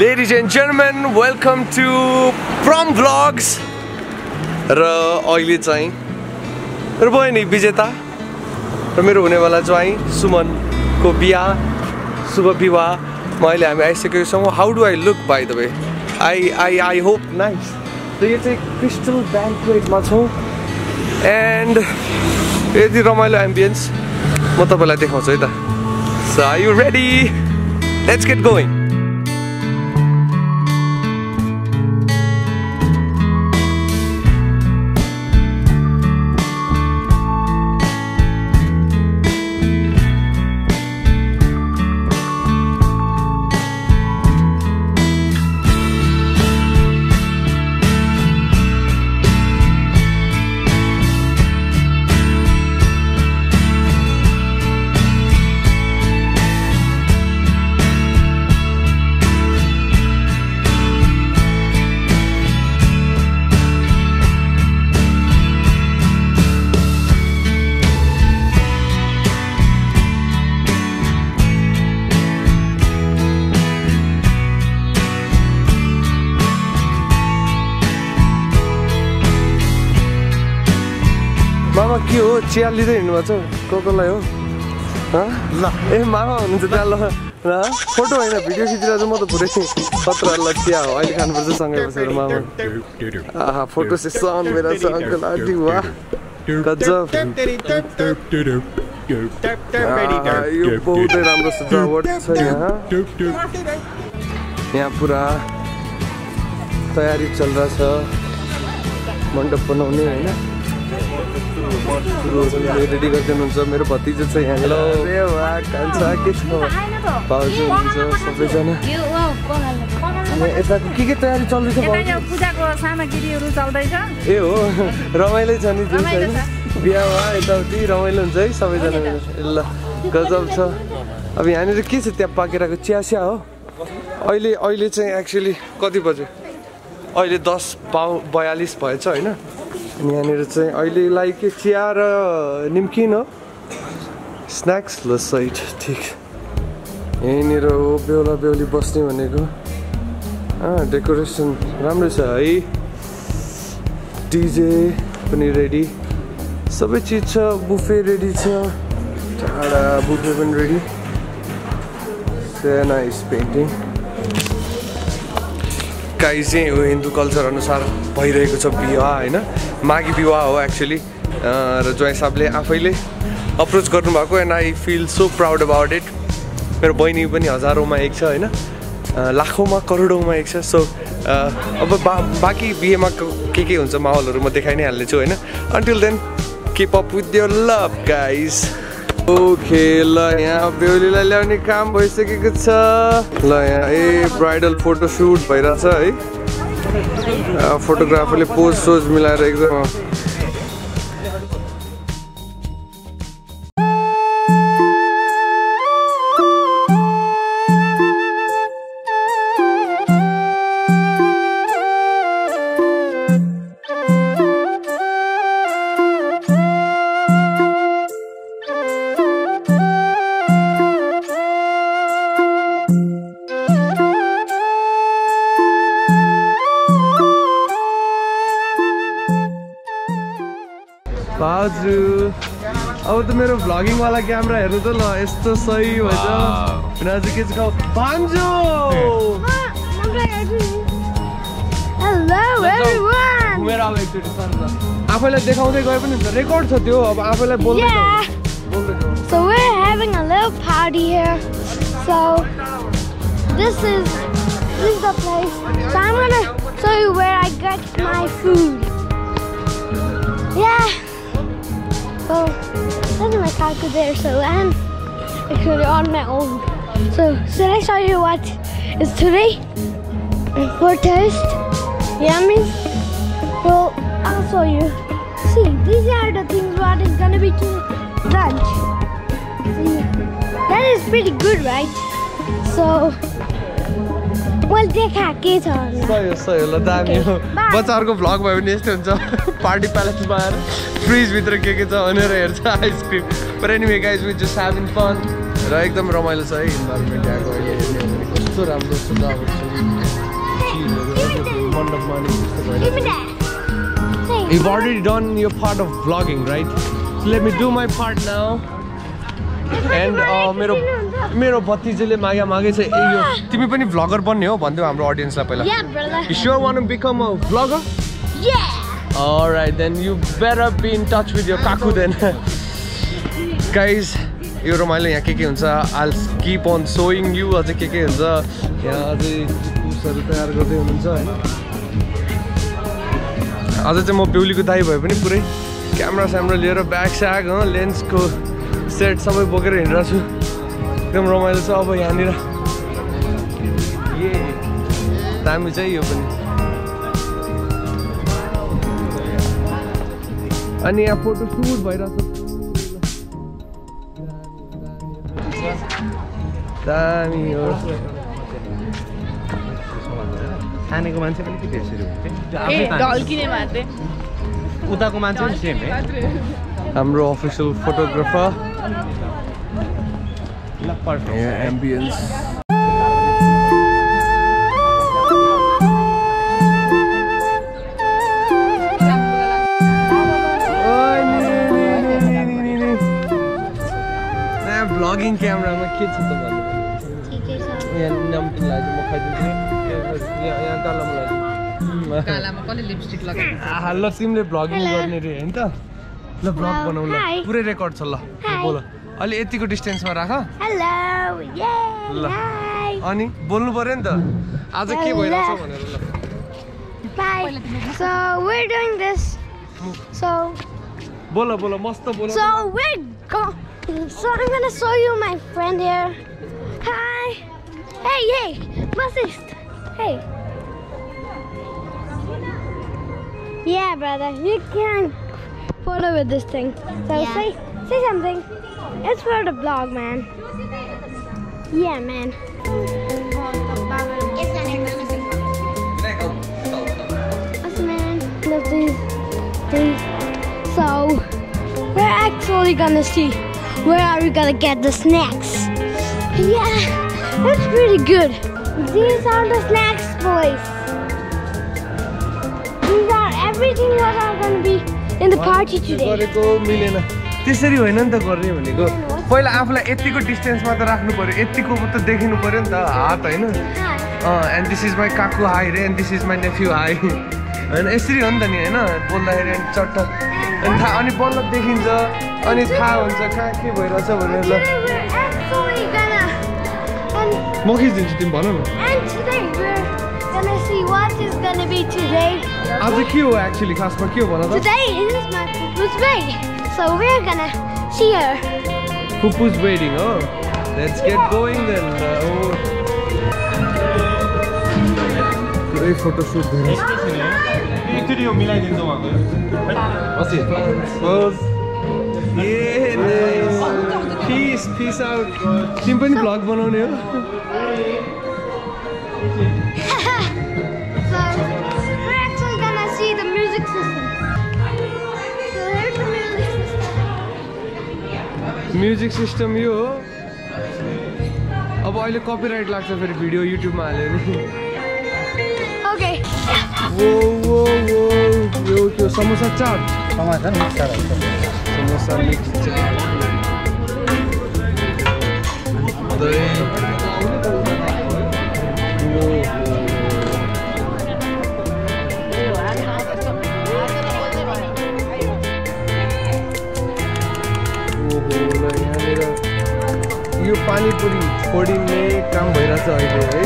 Ladies and gentlemen, welcome to Prom Vlogs. र अहिले चाहिँ मेरो बहिनी विजेता र मेरो हुनेवाला ज्वाइँ सुमनको बिहा शुभ विवाह। म अहिले हामी आइसकेको छौँ। How do I look by the way I I I hope nice र यो चाहिँ क्रिस्टल ब्याङ्कवेटमा छौँ। एन्ड यति रमाइलो एम्बियन्स म तपाईँलाई देखाउँछु है त। So are you ready let's get going चिया लिँदै हिँड्नुभएको छ को कोलाई हो। हँ? ल। ए मामा हुनुहुन्छ त्यहाँ ल। ल। फोटो होइन भिडियो खिचिरहेको छु म त पुरै खतरा ल चिया हो। अहिले खानुपर्छ सँगै बसेर मामा। आहा फोटो सेसन मेरा छ अङ्कल आन्टी वाह गजब। यो बहुतै राम्रो सजावट छ यहाँ। यहाँ पुरा तयारी चलिरहेछ मण्डप बनाउने होइन? रेडी गर्दै हुनुहुन्छ मेरो भतिजो छ यहाँ हेलो कान्छा के छ? भाउजू हुनुहुन्छ सबैजना। यता के के तयारी चल्दैछ पूजाको सामग्रीहरू चल्दैछ। ए हो रमाइलो छ नि जुन रमाइलो होइन बिहा वा यताउति रमाइलो हुन्छ है सबैजना ल गजब छ। अब यहाँनिर के छ? त्यहाँ पाकेर चिया चिया हो। अहिले अहिले चाहिँ एक्चुली कति बज्यो? अहिले दस पाउ बयालिस भएछ होइन? अनि यहाँनिर चाहिँ अहिलेलाई के चिया र निम्किन। हो स्न्याक्स ल साइड ठिक। यहीँनिर हो बेहुला बेहुली बस्ने भनेको। डेकोरेसन राम्रो छ है। डिजे पनि रेडी। सबै चिज छ बुफे रेडी छ। टाढा बुफे पनि रेडी। नाइस पेन्टिङ काहीँ चाहिँ हिन्दू कल्चर अनुसार भइरहेको छ विवाह होइन? माघी विवाह हो एक्चुली र ज्वाइँ साहबले आफैले अप्रोच गर्नुभएको and I feel so proud about it मेरो बहिनी पनि हजारौँमा एक छ होइन? लाखौँमा करोडौँमा एक छ। सो अब बा बाँकी बिहेमा क- के हुन्छ माहौलहरू म देखाइ नै हाल्नेछु होइन? Until then keep up with your love guys okay ल यहाँ बेहुलीलाई ल्याउने काम भइसकेको छ। ल यहाँ ए ब्राइडल फोटोसुट भइरहेछ है? फोटोग्राफरले पोज सोज मिला एकदम। अब त मेरो भ्लगिङवाला क्यामेरा हेर्नु त ल यस्तो सही भएछ के चाहिँ भान्जो Hello everyone! आफैलाई देखाउँदै गए पनि हुन्छ रेकर्ड छ त्यो अब आफैलाई बोल्दै। So we're having a little party here. So this is this is the place. So I'm gonna show you where I get my food. Yeah. Well, there's my kaku there, so I'm actually on my own. So should I show you what is today for toast? Yummy. Well, I'll show you. See, these are the things what is gonna be to lunch. See, that is pretty good, right? So, well, देखा के छ होला। सही हो सही हो ल दामी हो Bye. बच्चाहरूको भ्लग भयो भने यस्तै हुन्छ पार्टी प्यालेसमा आएर फ्रिजभित्र के के छ भनेर हेर्छ ice cream per anyway guys with just having fun र एकदम रमाइलो छ है इन्भाइरोमेन्ट यहाँको अहिले हेर्ने हो भने कस्तो राम्रो छ चिजहरू नि भइरहेको that. Say, You've already done your part of vlogging, right? So let me do my part now. And uh, मेरो मेरो भतिजेले मागे मागे चाहिँ ए यो तिमी पनि भ्लगर बन्ने हो भनिदेऊ हाम्रो अडियन्सलाई पहिला Yeah, brother. You sure want to become a vlogger? Yeah. Alright, then you better be in touch with your kaku then. Guys, यो रमाइलो यहाँ के के हुन्छ? I'll keep on showing you अझै के के हुन्छ। यहाँ अझै कुसहरू तयार गर्दै हुनुहुन्छ होइन? अझ चाहिँ म बेहुलीको दाई भए पनि पुरै क्यामेरा स्यामरा लिएर ब्याग स्याग हो लेन्सको सेट सबै बोकेर हिँडिरहेको छु। एकदम रमाइलो छ अब यहाँनिर। ए दामी चाहिँ यो पनि। अनि यहाँ फोटो सुट भइरहेको छ। दामी हो। खानेको मान्छे पनि के त्यसरी उताको मान्छे पनि सेम है। हाम्रो अफिसियल फोटोग्राफर ल पर्फेक्ट एम्बियन्स भ्लगिङ क्यामरामा के छ त भन्नु? यहाँ नम्किन लाग्यो म खाइदिन्छु नि यहाँ यहाँ कालामा आहा, ल तिमीले भ्लगिङ गर्ने रे होइन त ल भ्लग बनाऊ ल. पुरै रेकर्ड छ ल. बोल अलि यतिको डिस्टेन्समा राख. ल. अनि बोल्नु पऱ्यो नि त आज के भइरहेछ भनेर ल Bye. So we're doing this. So बोल बोल मस्त बोल so we're go. So I'm gonna show you my friend here. Hey hey, bassist. Hey. Yeah, brother, you can follow with this thing. So Yeah. say say something. It's for the vlog, man. Yeah, man. Yes, man. These, these. So, we're actually gonna see where are we gonna get the snacks. Yeah, that's pretty good. These are the snacks, boys. These are everything what are gonna be in the party today. त्यसरी होइन नि त गर्ने भनेको। पहिला आफूलाई यतिको डिस्टेन्समा त राख्नु पऱ्यो यतिको त देखिनु पऱ्यो नि त हात होइन. एन्ड दिस इज माई काकु हाई रे and this is my nephew hi. होइन यसरी हो नि त नि होइन बोल्दाखेरि अनि चट्ट। अनि थाहा अनि बल्ल देखिन्छ अनि थाहा हुन्छ कहाँ के भइरहेछ भनेर। ल see what is gonna be today. आज के हो एक्चुली खासमा के हो भन त so we're gonna see her. पुरै फोटो सुट एकचोटि यो मिलाइदिन्छ उहाँको पिस पिस आउट तिमी पनि भ्लग बनाउने हो। So we're actually gonna see the music system. So here's the music system. Music system यो हो। अब अहिले कपिराइट लाग्छ फेरि भिडियो युट्युबमा हाल्यो भने। Okay. वो वो वो यो त्यो समोसा चाट। समाज समोसा मिक्स। चाट यहाँनिर यो पानीपुरी छोडिने काम भइरहेछ अहिले है?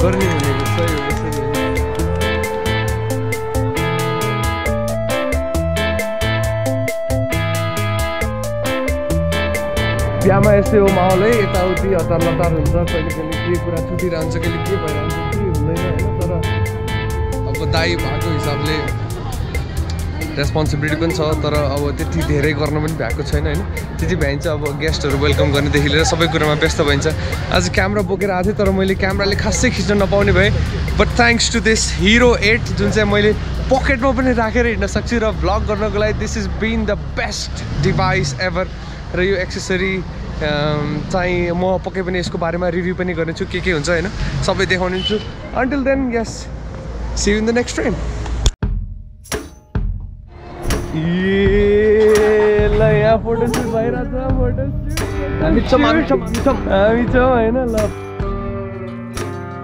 यसरी बिहामा यस्तै हो माहौल यताउति हतार लतार हुन्छ कहिले कहिले के कुरा छुटिरहन्छ कहिले के भइरहन्छ के हुँदैन होइन तर अब दाई भएको हिसाबले रेस्पोन्सिबिलिटी पनि छ तर अब त्यति धेरै गर्न पनि भएको छैन होइन। त्यति भइन्छ अब गेस्टहरू वेलकम गर्नेदेखि लिएर सबै कुरामा व्यस्त भइन्छ। आज क्यामेरा बोकेर आएको थिएँ तर मैले क्यामेराले खासै खिच्न नपाउने भएँ। But thanks to this hero at जुन चाहिँ मैले पकेटमा पनि राखेर हिँड्न सक्छु र भ्लग गर्नको लागि this is been the best device ever र यो एक्सेसरी चाहिँ म पक्कै पनि यसको बारेमा रिभ्यू पनि गर्नेछु के के हुन्छ होइन सबै देखाउने छु। Until then yes see in the next train यहाँ छौँ हामी छौँ होइन ल।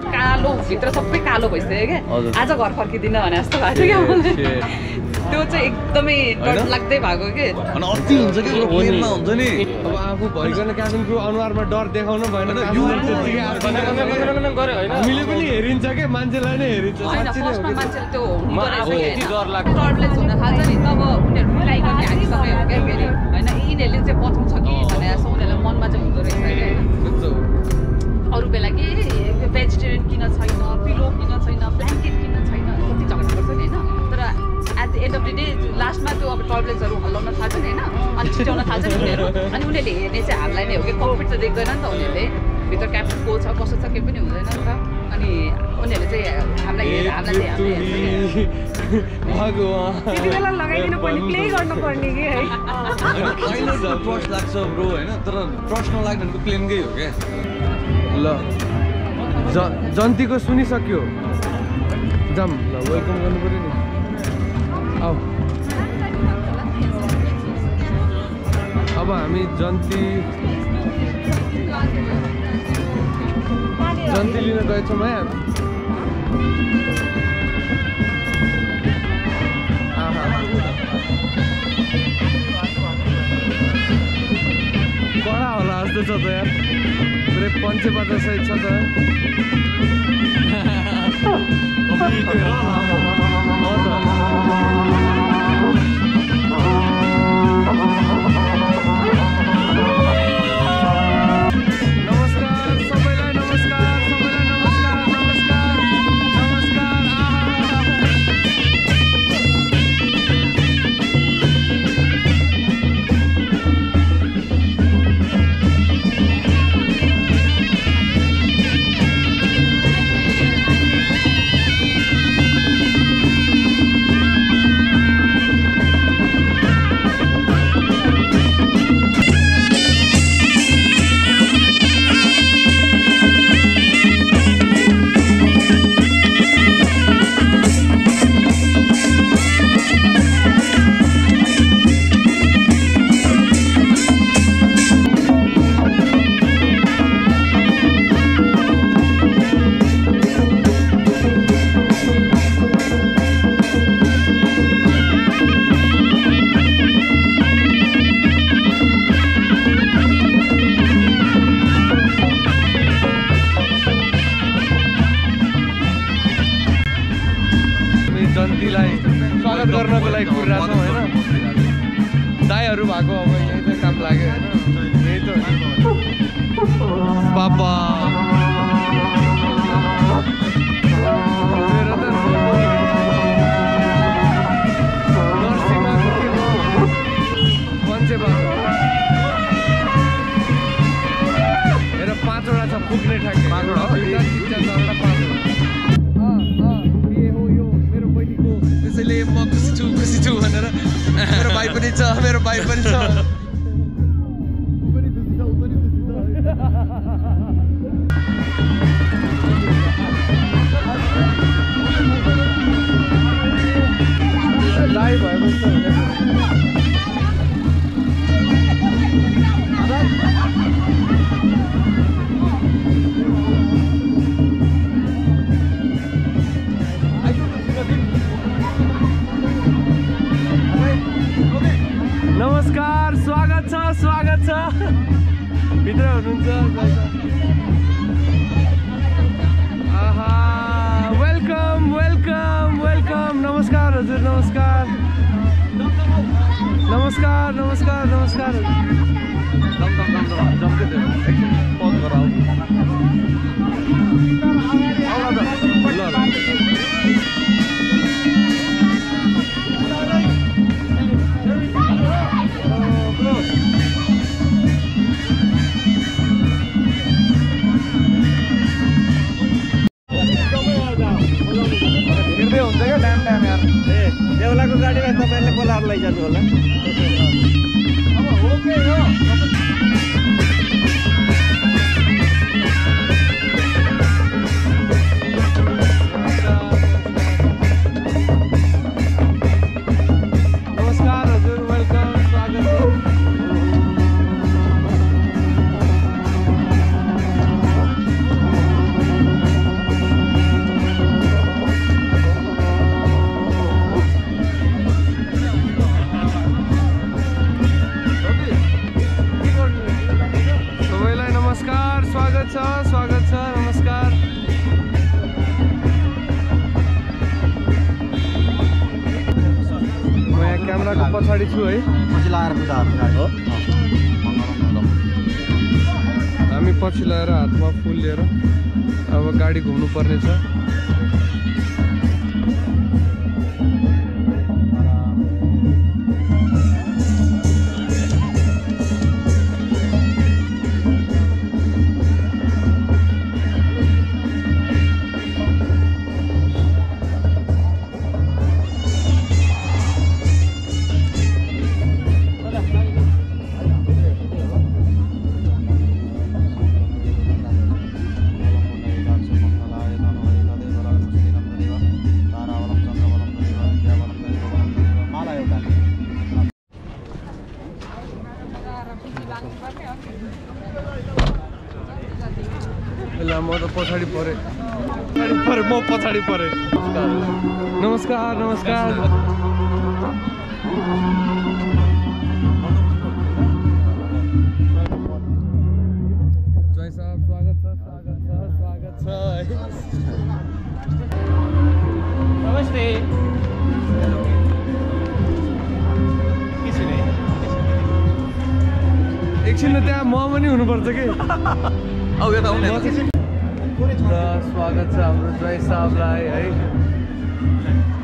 कालो भित्र सबै कालो भइसक्यो क्या। आज घर फर्किँदिनँ भने जस्तो भएको थियो क्या त्यो चाहिँ एकदमै डर लाग्दै भएको के? अति हुन्छ कि? प्लेनमा हुन्छ नि। अब आफू भइकन क्याबिन क्रु अनुहारमा डर देखाउनु भएन हामीले पनि हेरिन्छ क्या मान्छेलाई नै हेरिन्छ। होइन साँच्ची नै हो फर्स्टमा कि? मान्छेले त्यो हुँदो अब रहेछ यति कि डर लाग्छ। टर्बुलेन्स हुन थाल्छ नि तब उनीहरू रिलाइ गर्ने हाकिसक्यो क्या फेरि? होइन यिनीहरूले चाहिँ बचाउँछ कि भनेर जस्तो उनीहरूलाई मनमा चाहिँ हुँदो रहेछ क्या। अरू बेला के भेजिटेरियन किन छैन पिलो किन छैन? अफ द डे लास्टमा त्यो अब टर्बुलेन्सहरू हल्लाउन थाल्छ नि होइन? अनि छिट्याउन थाल्छ नि उनीहरू। अनि उनीहरूले हेर्ने चाहिँ हामीलाई नै हो कि कम्प्लिट त देख्दैन नि त उनीहरूले। भित्र क्याप्टन को छ कसो छ केही पनि हुँदैन नि त। अनि उनीहरूले चाहिँ हामीलाई हामीलाई चाहिँ हामीले हेर्छ कि भगवान्। त्यति बेला लगाइदिनु पर्ने प्ले गर्नु पर्ने कि है? ट्रस्ट लाग्छ ब्रो होइन? तर ट्रस्ट नलाग्ने भनेको प्लेनकै हो क्या? ल। ज जन्तीको सुनिसक्यो। जाम ल वेलकम गर्नु पऱ्यो नि। अब। हामी जन्ती जन्ती लिन गएछौँ है। कडा होला जस्तो छ त यार। पुरै बजार सहित छ त। हो भित्र हुनुहुन्छ आहा वेलकम वेलकम वेलकम नमस्कार हजुर नमस्कार नमस्कार नमस्कार नमस्कार दादाको गाडीमा तपाईँहरूले बोलाएर लैजानु होला एकछिन त त्यहाँ म पनि हुनुपर्छ कि? यता र स्वागत छ हाम्रो जय साहबलाई है।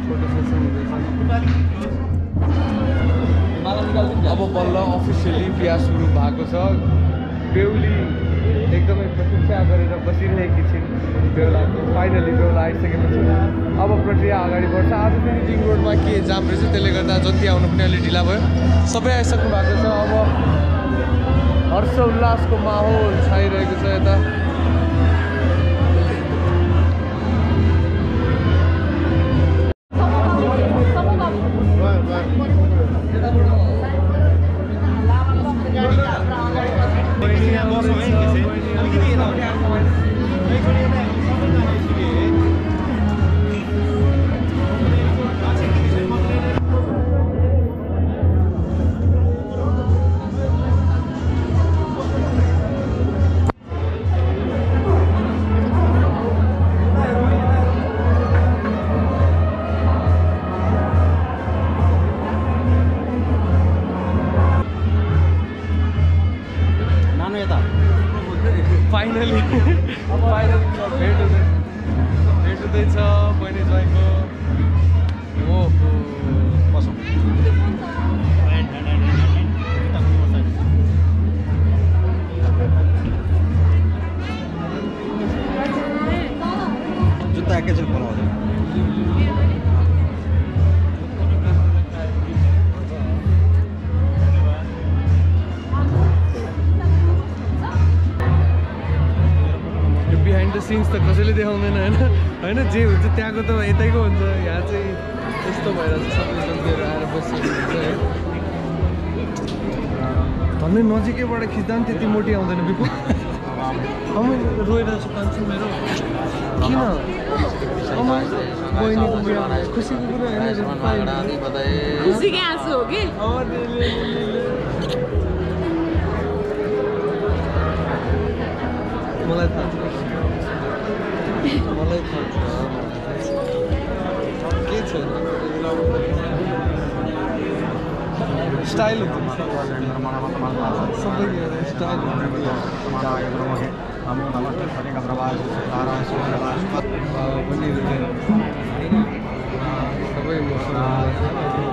फोटो सेसन हुँदैछ। अब बल्ल अफिसियली बिहा सुरु भएको छ। बेहुली एकदमै प्रतीक्षा गरेर बसिरहेकी छिन्। बेहुलाको फाइनली बेहुला आइसकेपछि अब प्रक्रिया अगाडि बढ्छ। आज फेरि रिङ रोडमा के जाम रहेछ त्यसले गर्दा जति आउनु पनि अलिक ढिला भयो। सबै आइसक्नु भएको छ। अब हर्ष उल्लासको माहौल छाइरहेको छ यता। बिहाइन्ड द सिन्स त कसैले देखाउँदैन होइन? होइन जे हुन्छ त्यहाँको त यतैको हुन्छ। यहाँ चाहिँ यस्तो भएर चाहिँ सबै आएर हुन्छ है। झन्डै नजिकैबाट खिच्दा पनि त्यति मोटी आउँदैन बिपु। अमु रोएर कान्छु मेरो। किन? बहिनीको बिहा खुसीको कुरा होइन खुसीकै आँसु हो कि। मलाई थाहा छ के छैन स्टाइल हुन्छ सबै स्टाइल पनि सबै नित्यं प्रीतिकरा भवन्तु मम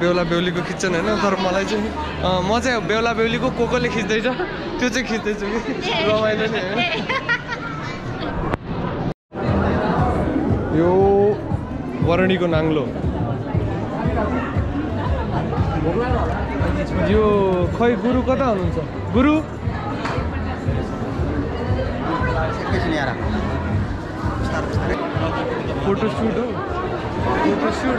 बेहुला बेहुलीको खिच्छन् होइन तर मलाई चाहिँ म चाहिँ बेहुला बेहुलीको को कोले खिच्दैछ। त्यो चाहिँ खिच्दैछु कि? रमाइलो नै होइन। यो वरणीको नाङ्लो। यो खै गुरु कता हुनुहुन्छ? गुरु? फोटोसुट हो। फोटोसुट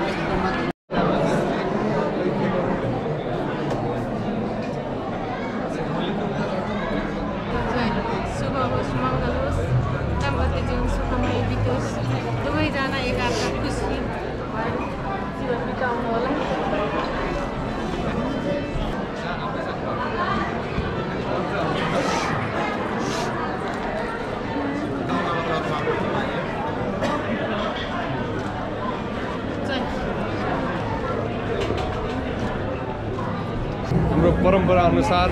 परम्पराअनुसार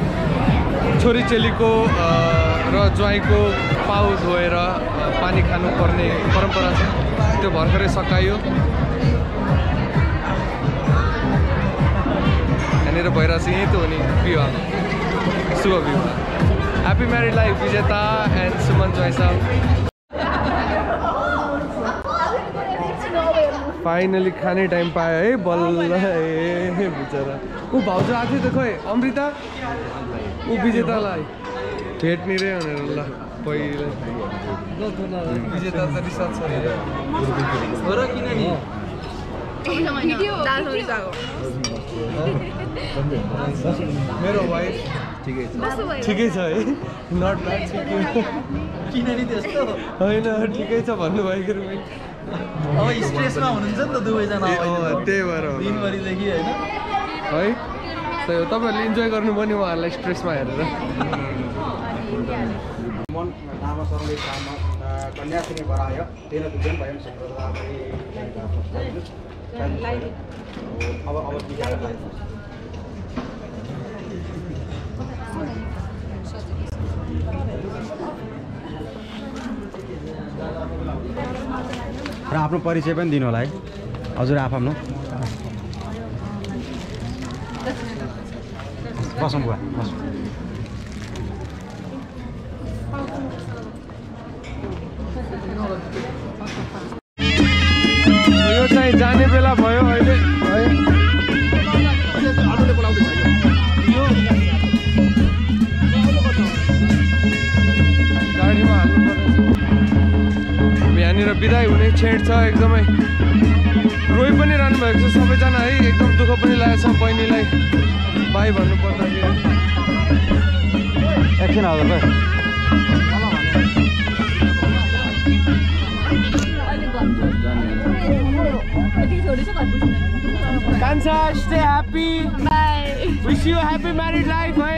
छोरी चेलीको र ज्वाइँको पाउ धोएर पानी खानुपर्ने परम्परा छ। त्यो भर्खरै सकायो यहाँनिर भइरहेको छ यहीँ त हो नि विवाह शुभ विवाह happy married life Bijeta and Suman ज्वाइ साहब। फाइनली खाने टाइम पायो है बल्ल ए बिचरा। ऊ भाउजू आएको थियो त खोइ अमृता? ऊ विजेतालाई। भेट्ने रे भनेर ल मेरो ठिकै छ। है? नट होइन ठिकै छ भन्नुभएको रुपे अब स्ट्रेसमा हुनुहुन्छ नि त दुवैजना। त्यही भएर दिनभरिदेखि होइन। है? त्यही हो तपाईँहरूले इन्जोय गर्नु पनि उहाँहरूलाई स्ट्रेसमा हेरेर। र आफ्नो परिचय पनि दिनु होला है। हजुर आफ्नो बसौँ बुवा बसौँ यो चाहिँ जाने बेला भयो अहिले है गाडीमा हाल्नु पर्नेछ अब यहाँनिर बिदाई हुने छेड छ एकदमै। रोइ पनि रहनु भएको छ सबैजना है एकदम दुःख पनि लागेको छ बहिनीलाई। बाई भन्नुपर्छ एकछिन हजुर भयो। Stay happy wish you happy married life है